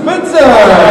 سبنسر.